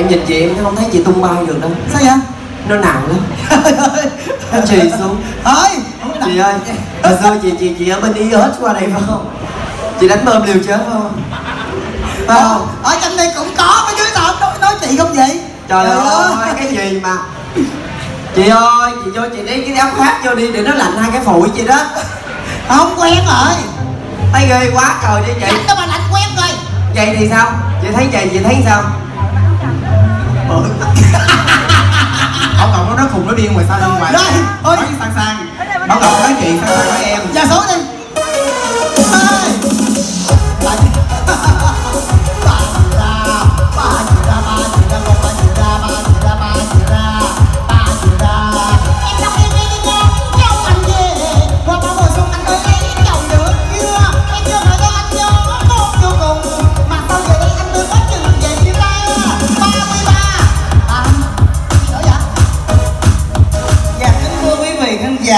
em nhìn chị em không thấy chị tung bao được đâu. Sao vậy? Nó nặng lắm. Nó chì xuống. Thôi chị ơi hồi xưa chị chị chị ở bên đi hết qua đây phải không? Chị đánh bơm liều chết không? Phải ờ, không? ở trong đây cũng có mà chứ tao nói, nói chị không vậy? Trời, ơi, cái gì mà? Chị ơi chị cho chị lấy cái áo khoác vô đi để nó lạnh hai cái phổi chị đó. Không quen rồi. Thấy ghê quá trời đi chị lạnh đâu mà lạnh quen rồi. Vậy thì sao? Chị thấy vậy chị thấy sao? mở bảo ngọc nó nói khùng nó điên ngoài xa bên ngoài đây ơi sang sang, bảo ngọc nói chuyện sang sang với em. Ra số đi.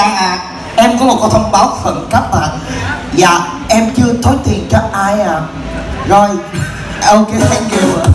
Trang à, Em có một câu thông báo khẩn cấp ạ à. Dạ em chưa thối tiền cho ai à. Rồi Ok thank you ạ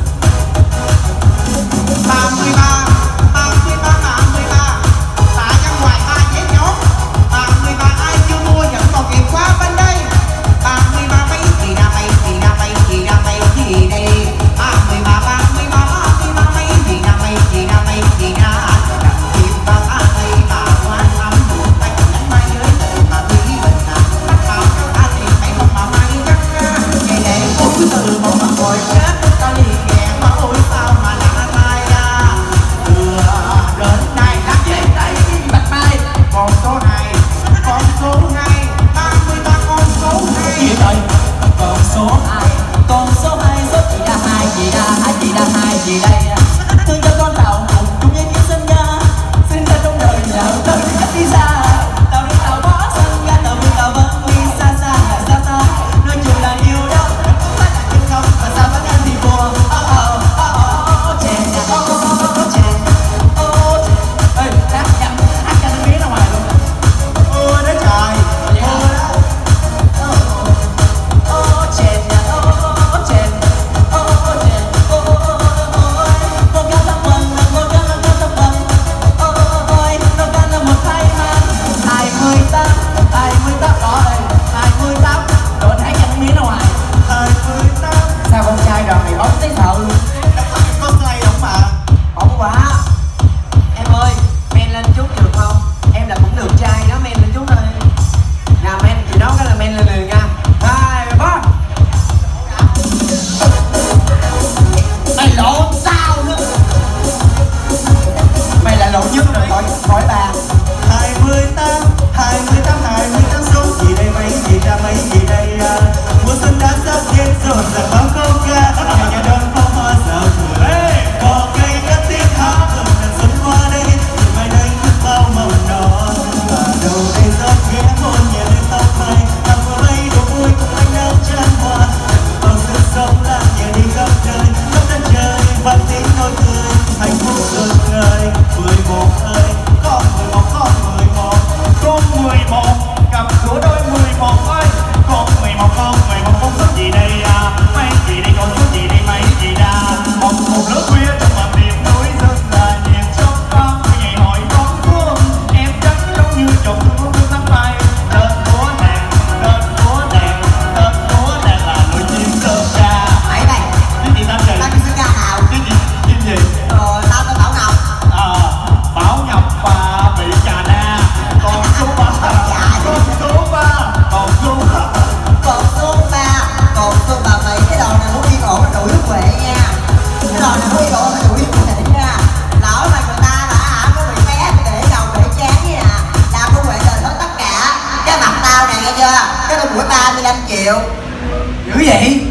triệu. Dữ vậy?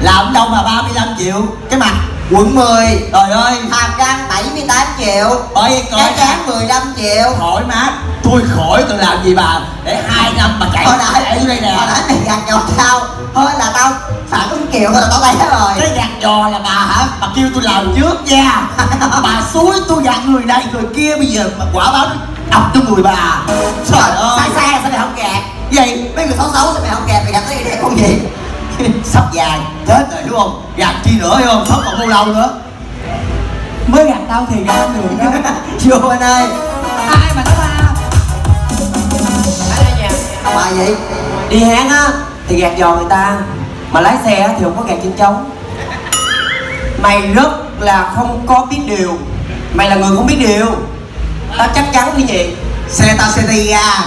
Làm đâu mà 35 triệu? Cái mặt quận 10 trời ơi hàm răng 78 triệu. Bởi cái trán 15 triệu. Khỏi mát tôi khỏi tôi làm gì bà. Để hai năm mà chạy hồi nãy chạy đây nè. Hồi nãy mày gạt giò tao thôi là tao phản ứng kiểu là tao té rồi. Cái gạt giò là bà hả? Bà kêu tôi làm trước nha. Bà suối tôi gạt người này người kia bây giờ mà quả báo đập cho người bà. Trời ơi. sai sai sao lại không đi mấy người xấu xấu sao mày không kẹp mày gặp nó đi đẹp không gì sắp dài chết rồi đúng không? Gạt chi nữa hiểu không? Sống còn bao lâu nữa? Mới gạt tao thì gạt đường đó. Chưa anh ơi. Ai mà nó ba? Mà vậy? Đi hẹn á thì gạt dò người ta. Mà lái xe thì không có gạt chân trống. Mày rất là không có biết điều. Mày là người không biết điều. Tao chắc chắn cái gì xe tao sẽ đi ra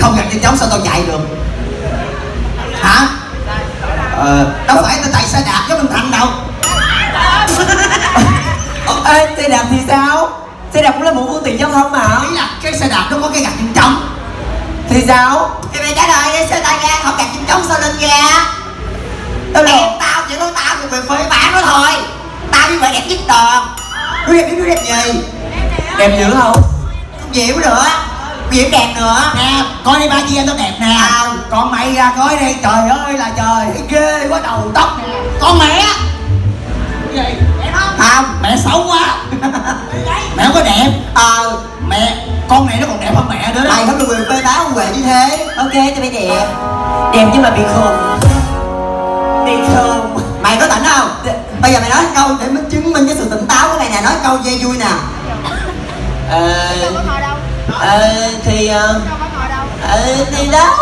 không gạt trên trống sao tao chạy được? Hả? Ờ đâu phải tao chạy xe đạp giống anh thành đâu. Ê xe đạp thì sao? Xe đạp cũng là một phương tiện giao thông mà. Ý là cái xe đạp nó có cái gạt trên trống. Thì sao? Thì mày trả lời đi xe tay ga không gạt trên trống sao lên ga tao em tao chỉ có tao thì quyền phơi bản nó thôi. Tao như vậy đẹp nhất đòn đứa đẹp đứa đẹp gì? Đẹp dữ không? Không diễu nữa diễu đẹp nữa. Nè coi đi ba chị em tao đẹp nè. À, còn mày ra coi đi. Trời ơi là trời. Ghê quá đầu tóc nè. Con mẹ. Gì? Đẹp không? Không. Mẹ xấu quá. Mẹ không có đẹp. Ờ. Mẹ con này nó còn đẹp hơn mẹ nữa đó. Mày không được quyền phê báo không về như thế. Ok tao phải đẹp. Đẹp nhưng mà bị khùng. Bị khùng. Mày có tỉnh không? Bây giờ mày nói câu để minh chứng minh cái sự tỉnh táo của mày nè. Nói câu dây vui nè. Ờ ờ thì ờ ờ thì đó.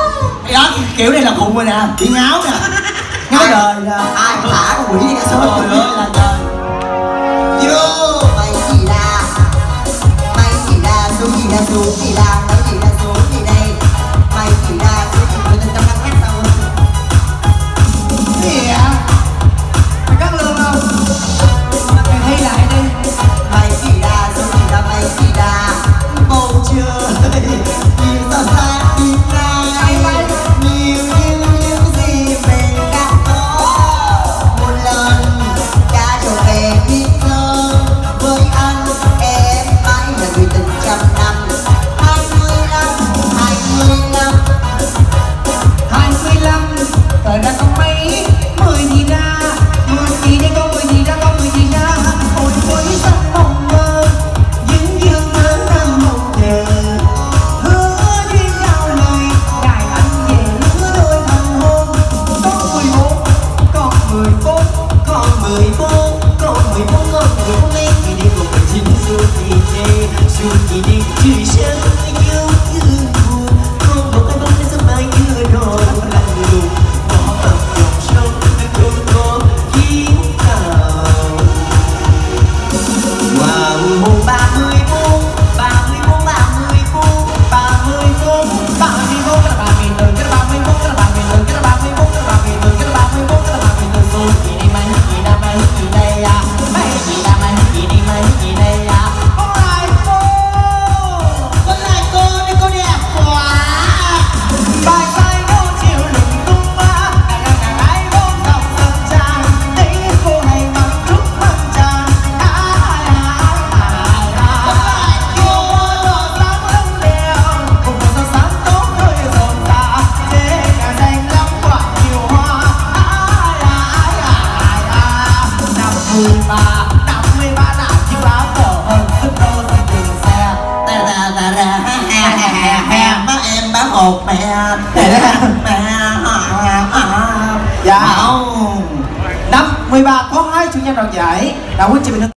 Cái đó kiểu này là khùng rồi nè. Chị ngáo nè. Ngáo đời nè. ai mà thả con quỷ đi cả số trời ơi là trời. Vô mày gì ra mày gì ra xuống gì ra xuống gì ra gì đi bán hột mẹ mẹ Dạ. Bảo. Năm 13 có hai chủ nhân đoạt giải đã quyết cho mình